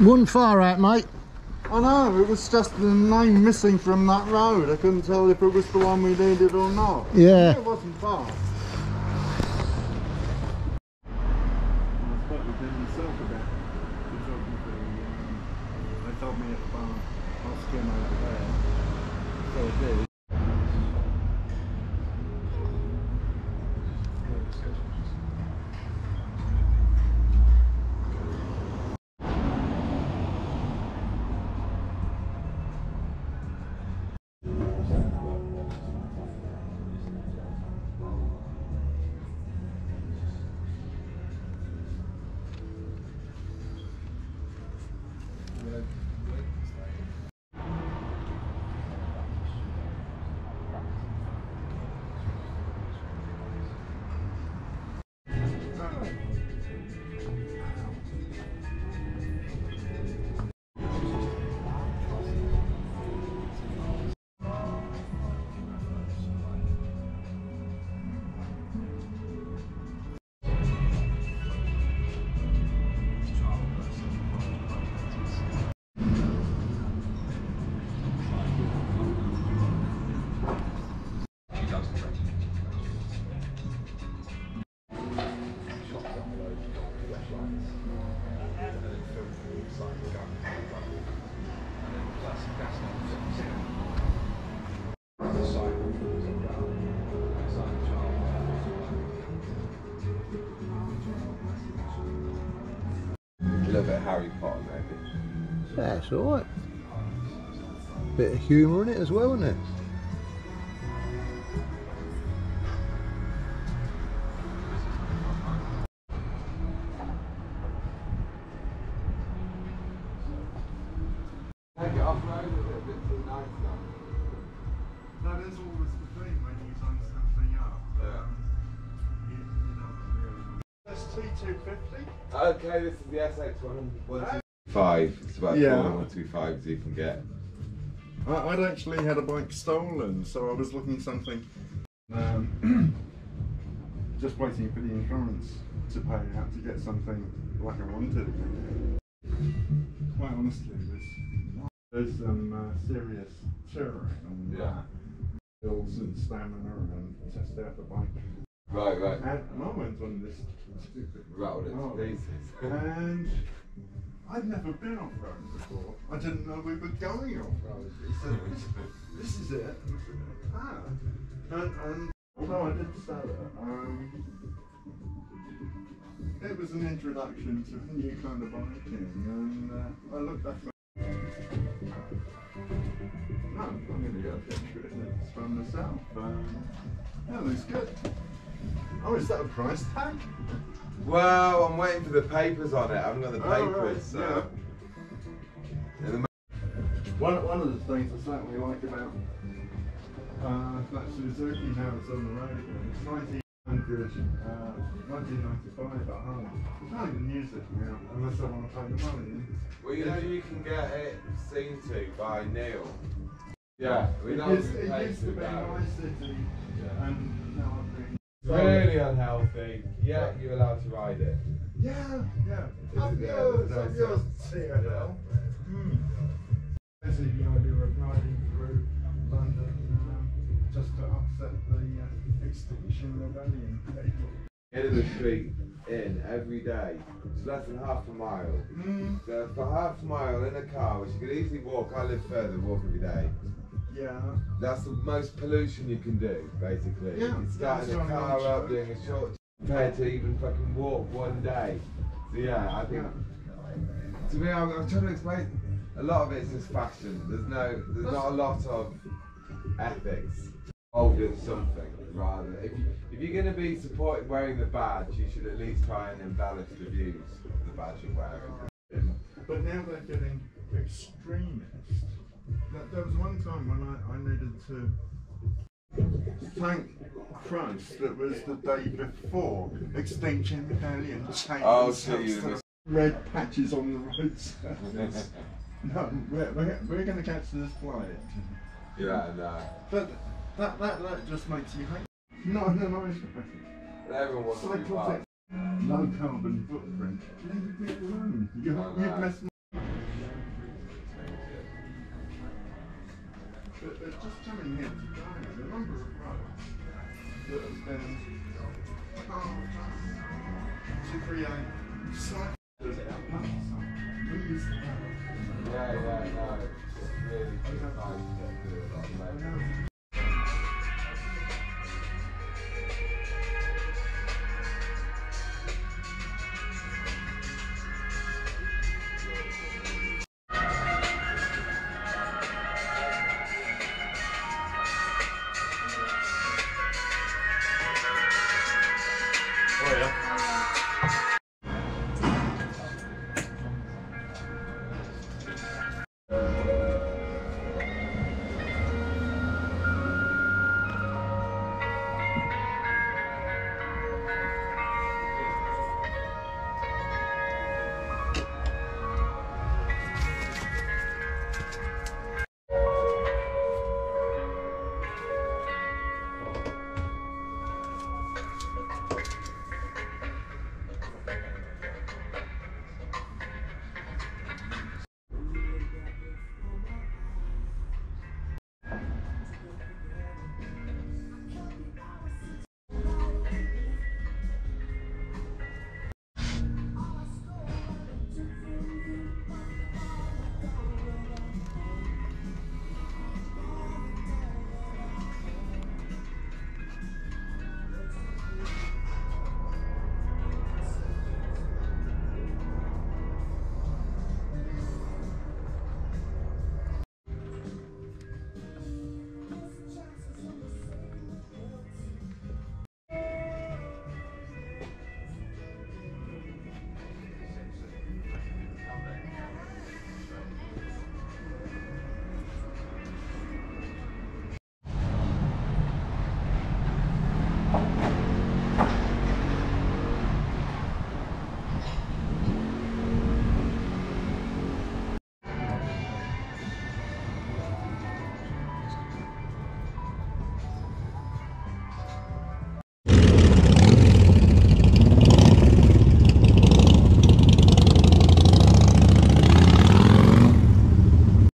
One far out, mate. I know, it was just the name missing from that road. I couldn't tell if it was the one we needed or not. Yeah. It wasn't far. I spoke with him himself about photography. They um, told me at the bar, ask him over there. So I did. Little bit of Harry Potter, maybe. That's alright. Bit of humour in it as well, isn't it? Take it off road a little bit too nice now. That is always the thing when you sign something up. Yeah. Um, Um, you, you don't really. ST250? Okay, this is the SX one. One, two, five. It's about Yeah. four one two fives you can get. I, I'd actually had a bike stolen, so I was looking at something. Um, just waiting for the insurance to pay out to get something like I wanted. Quite honestly, there's, there's some uh, serious touring on Yeah. uh, bills and stamina and test out the bike. Right, right. And I went on this stupid to Oh. pieces. and I'd never been off road before. I didn't know we were going off road. He said, "This is it." And I said, ah. And, and although I did sell it, um, it was an introduction to a new kind of biking, and uh, I looked back. No, I'm going to get a picture of it from myself. Um, that looks good. Oh, is that a price tag? Well, I'm waiting for the papers on it. I haven't got the Oh, right, papers, so. In the One, one of the things I certainly like about uh, that Suzuki now it's on the road again, it's 1900, uh, 1995 at home. I can't even use it now unless I want to pay the money. Well, you know you can get it seen to by Neil. Yeah, we It know used, the it place used to be my city, Yeah. and now I've been. Really unhealthy. Yeah, you're allowed to ride it. Yeah, yeah. Yeah, yours, no yours, sense. TFL. Hmm. Basically, the idea of riding through London um, just to upset the uh, Extinction Rebellion people. End the street in every day. It's less than half a mile. Hmm. So for half a mile in a car, which you could easily walk, I live further, walk every day. Yeah. That's the most pollution you can do, basically. Yeah, It's starting yeah, a car only up, doing a short compared to even fucking walk one day. So yeah, I think to me, I'm, I'm trying to explain. A lot of it's just fashion. There's no, there's not a lot of ethics involved in something. Rather, if you if you're going to be supporting wearing the badge, you should at least try and embellish the views of the badge you're wearing. But now they're getting extremist. There- There was one time when I, I needed to thank Christ that was the day before Extinction Rebellion changed Oh, so you the red patches on the road surface. no, we're, we're, we're going to catch this flight. Yeah, no. But that, that, that just makes you hate. Not in a nice way. Everyone wants to be Cycle part. tech, low carbon footprint. Leave me alone. You, Oh, you've no. messed Just coming China, the number of roads that have been up to create cycle